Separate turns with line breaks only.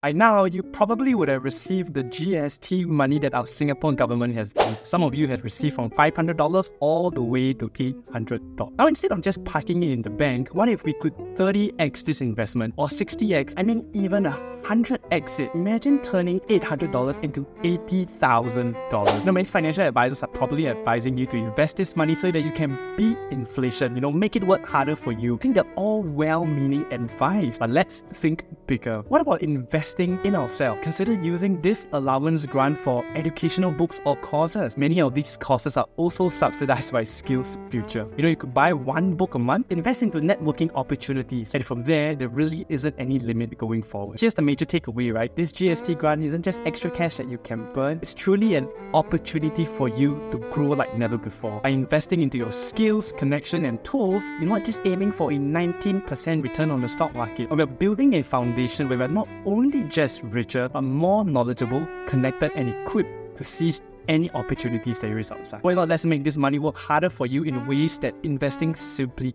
By now, you probably would have received the GST money that our Singapore government has given. Some of you have received from $500 all the way to $800. Now, instead of just parking it in the bank, what if we could 30x this investment or 60x? I mean, even a 100x it. Imagine turning $800 into $80,000. Now, many financial advisors are probably advising you to invest this money so that you can beat inflation, you know, make it work harder for you. I think they're all well-meaning advice, but let's think bigger. What about investing in ourselves? Consider using this allowance grant for educational books or courses. Many of these courses are also subsidized by Skills Future. You know, you could buy one book a month, invest into networking opportunities, and from there, there really isn't any limit going forward. Here's the major takeaway, right? This GST mm. grant isn't just extra cash that you can burn, it's truly an opportunity for you to grow like never before. By investing into your skills, connection, and tools, you're not just aiming for a 19% return on the stock market, we're building a foundation where we're not only just richer, but more knowledgeable, connected, and equipped to seize any opportunities there is outside. Why not let's make this money work harder for you in ways that investing simply